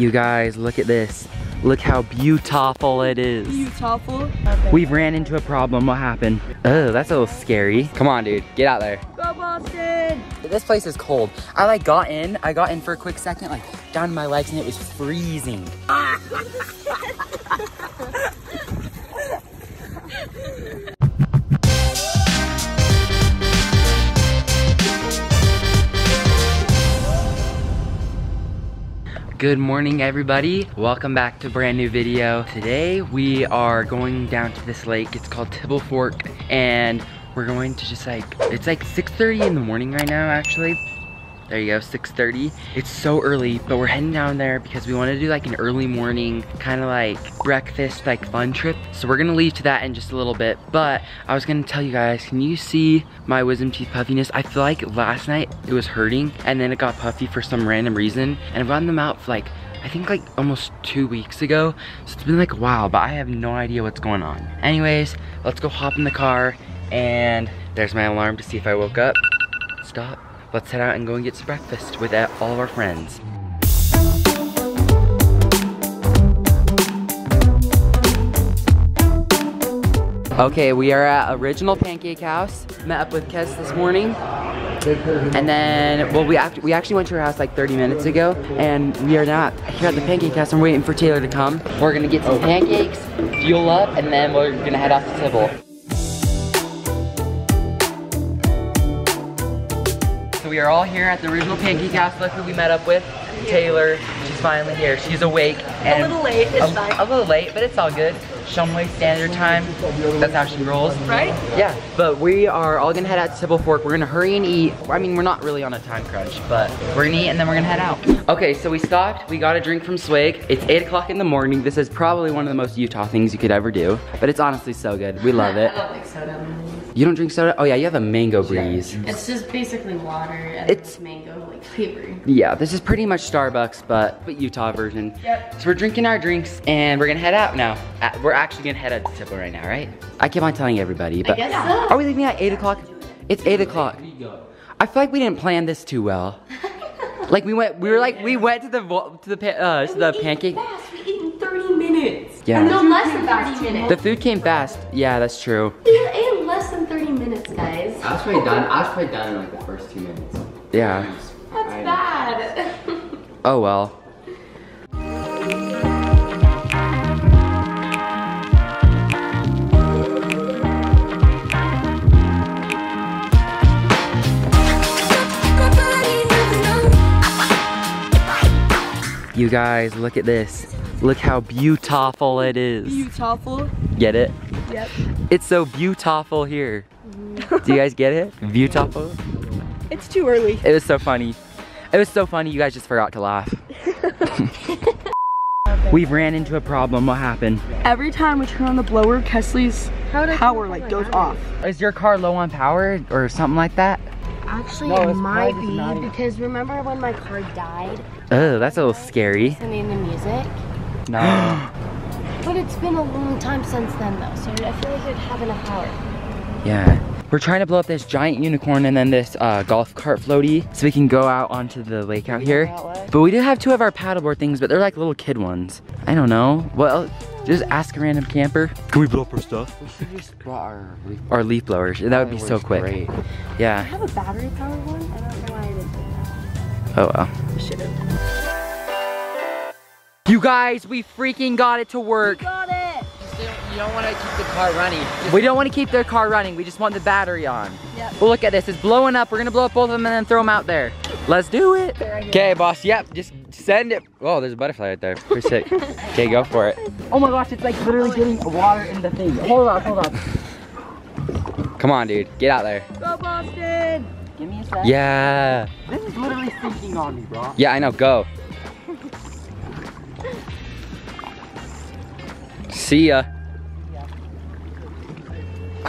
You guys, look at this. Look how beautiful it is. Beautiful. We've ran into a problem. What happened? Oh, that's a little scary. Come on, dude. Get out there. Go Boston! This place is cold. I like got in. I got in for a quick second, like down to my legs, and it was freezing. Ah, Good morning everybody. Welcome back to brand new video. Today we are going down to this lake. It's called Tibble Fork and we're going to just like, it's like 6.30 in the morning right now actually. There you go, 6.30. It's so early, but we're heading down there because we want to do like an early morning kind of like breakfast, like fun trip. So we're gonna leave to that in just a little bit. But I was gonna tell you guys, can you see my wisdom teeth puffiness? I feel like last night it was hurting and then it got puffy for some random reason. And I've gotten them out for like, I think like almost two weeks ago. So it's been like a while, but I have no idea what's going on. Anyways, let's go hop in the car and there's my alarm to see if I woke up. Stop. Let's head out and go and get some breakfast with uh, all of our friends. Okay, we are at Original Pancake House. Met up with Kes this morning. And then, well, we, act we actually went to her house like 30 minutes ago, and we are not here at the Pancake House. I'm waiting for Taylor to come. We're gonna get some pancakes, fuel up, and then we're gonna head off to Tibble. We are all here at the Original Pancake House. Look who we met up with. Taylor, she's finally here. She's awake. And a little late, it's a, fine. a little late, but it's all good. Shumway Standard Time. That's how she rolls. Right? Yeah, but we are all gonna head out to Tibble Fork. We're gonna hurry and eat. I mean, we're not really on a time crunch, but we're gonna eat and then we're gonna head out. Okay, so we stopped. We got a drink from Swig. It's 8 o'clock in the morning. This is probably one of the most Utah things you could ever do, but it's honestly so good. We love it. I don't like soda. You don't drink soda? Oh yeah, you have a mango breeze. It's just basically water and It's- it's mango like flavor. Yeah, this is pretty much Starbucks, but, but Utah version. Yep. So we're drinking our drinks and we're gonna head out now. Uh, We're actually gonna head out to Tibble right now, right? I keep on telling everybody, but guess so. are we leaving at eight o'clock? It's eight o'clock. I feel like we didn't plan this too well. Like we went, we were like, we went to the to the uh, to the pancake. Fast, we ate in 30 minutes. Yeah. No, less than 30 minutes. The food came fast. Yeah, that's true. We ate in less than 30 minutes, guys. I was probably done. I was probably done in like the first two minutes. Yeah. That's bad. Oh well. You guys, look at this. Look how beautiful it is. Beautiful. Get it? Yep. It's so beautiful here. Do you guys get it? Beautiful? It's too early. It was so funny. It was so funny, you guys just forgot to laugh. We've ran into a problem. What happened? Every time we turn on the blower, Kesley's power like goes off. Is your car low on power or something like that? Actually, No, it might be because remember when my car died Oh, that's a little scary. listening to music? No. But it's been a long time since then though, so I feel like it'd have enough power. yeah. We're trying to blow up this giant unicorn and then this uh, golf cart floaty so we can go out onto the lake out here. But we do have two of our paddleboard things, but they're like little kid ones. I don't know. Well, just ask a random camper. Can we blow up our stuff? We should just brought our leaf Or leaf blowers. That would be so quick. great. I Yeah. have a battery powered one. I don't know why I didn't do that. Oh well. Should have. You guys, we freaking got it to work. Got it. You don't want to keep the car running. Just We don't want to keep their car running. We just want the battery on. Yep. Well, look at this. It's blowing up. We're going to blow up both of them and then throw them out there. Let's do it. Okay, boss. Yep. Just send it. Oh, there's a butterfly right there. Pretty sick. Okay, go for it. Oh my gosh, it's like literally getting water in the thing. Hold on, hold on. Come on, dude. Get out there. Go Boston. Give me a sec. Yeah. This is literally sinking on me, bro. Yeah, I know. Go. See ya.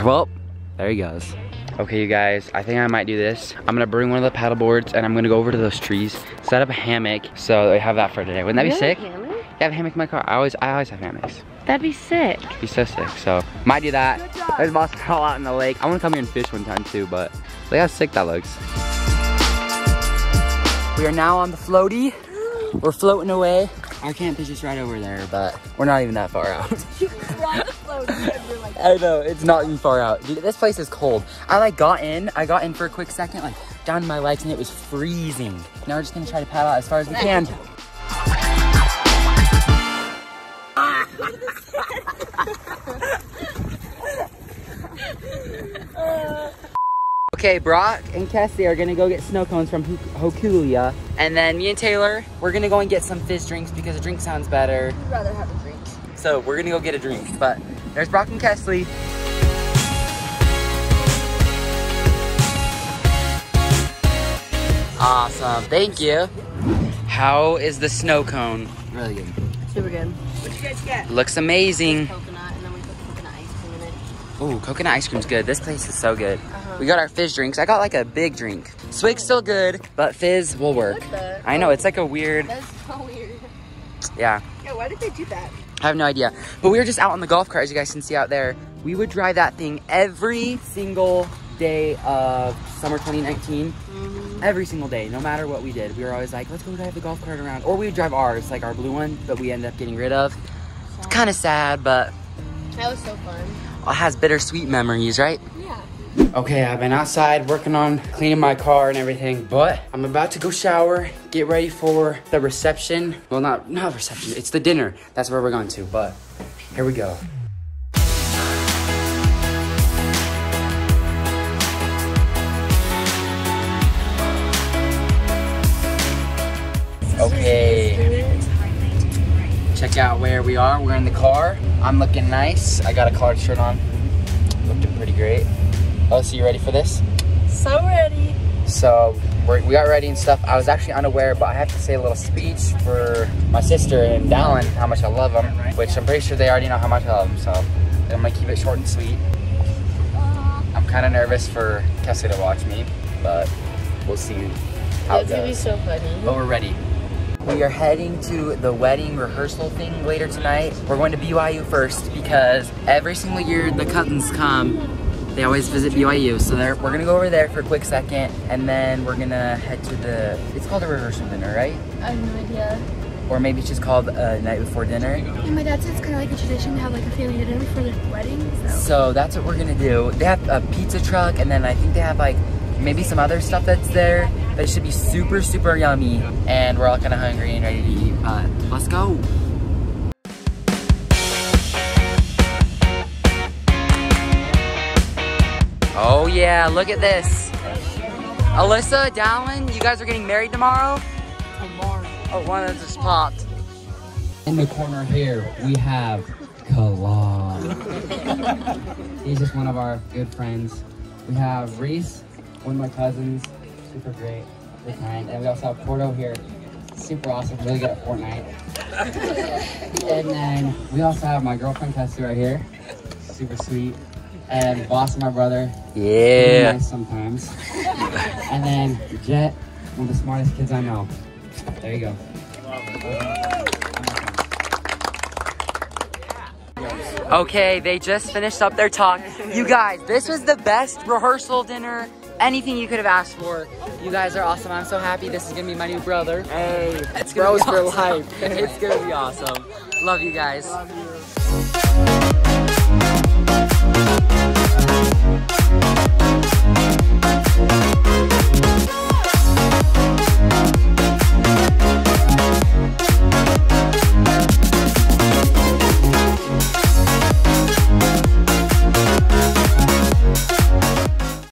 Well, there he goes. Okay, you guys, I think I might do this. I'm gonna bring one of the paddle boards and I'm gonna go over to those trees, set up a hammock, so I have that for today. Wouldn't that be sick? Yeah, I have a hammock in my car. I always, I always have hammocks. That'd be sick. Be so sick. So might do that. There's boss all out in the lake. I want to come here and fish one time too, but look how sick that looks. We are now on the floaty. We're floating away. Our camp is just right over there, but we're not even that far out. I know, it's not even far out. Dude, this place is cold. I like got in, I got in for a quick second, like down to my legs and it was freezing. Now we're just gonna try to paddle out as far as we can. Okay, Brock and Kessie are gonna go get snow cones from Ho- Hokulia. And then me and Taylor, we're gonna go and get some Fiiz drinks because a drink sounds better. I'd rather have a drink. So we're gonna go get a drink. But there's Brock and Kesley. Awesome, thank you. How is the snow cone? Really good. Super good. What you guys get? Looks amazing. Coconut, and then we put coconut ice cream in it. Ooh, coconut ice cream's good. This place is so good. Uh-huh. We got our Fiiz drinks. I got like a big drink. Swig's still good, but Fiiz will work. What the- I know, it's like a weird, That's so weird. Yeah. Yeah, why did they do that? I have no idea. But we were just out on the golf cart, as you guys can see out there. We would drive that thing every single day of summer 2019. Mm-hmm. Every single day, no matter what we did. We were always like, let's go drive the golf cart around. Or we would drive ours, like our blue one, that we ended up getting rid of. It's kind of sad, but That was so fun. it has bittersweet memories, right? Okay, I've been outside working on cleaning my car and everything, but I'm about to go shower, get ready for the reception. Well, not not reception. It's the dinner. That's where we're going to. But here we go. Okay. Check out where we are. We're in the car. I'm looking nice. I got a collared shirt on. Oh, so you ready for this? So ready. So we got ready and stuff. I was actually unaware, but I have to say a little speech for my sister and Dallin, how much I love them, which I'm pretty sure they already know how much I love them. So I'm gonna keep it short and sweet. I'm kind of nervous for Kessie to watch me, but we'll see how it It's gonna be so funny. But we're ready. We are heading to the wedding rehearsal thing later tonight. We're going to BYU first because every single year the cousins come, they always visit BYU. So we're gonna go over there for a quick second and then we're gonna head to the, it's called a rehearsal dinner, right? I have no idea. Or maybe it's just called a night before dinner. And my dad said it's kind of like a tradition to have like a family dinner before the wedding. So So that's what we're gonna do. They have a pizza truck and then I think they have like maybe some other stuff that's there. But it should be super, super yummy. And we're all kinda hungry and ready to eat. But let's go. Yeah, look at this. Alyssa, Dallin, you guys are getting married tomorrow? Tomorrow. Oh, one that just popped. In the corner here, we have Kalal. He's just one of our good friends. We have Reese, one of my cousins, super great, really kind. And we also have Porto here, super awesome, really good at Fortnite. and then we also have my girlfriend Kessie right here, super sweet. And Boss, my brother, really nice sometimes. and then Jet, one of the smartest kids I know. There you go. Okay, they just finished up their talk. You guys, this was the best rehearsal dinner, anything you could have asked for. You guys are awesome. I'm so happy this is gonna be my new brother. Hey, it's gonna bros be for awesome. life. it's gonna be awesome. Love you guys. Love you.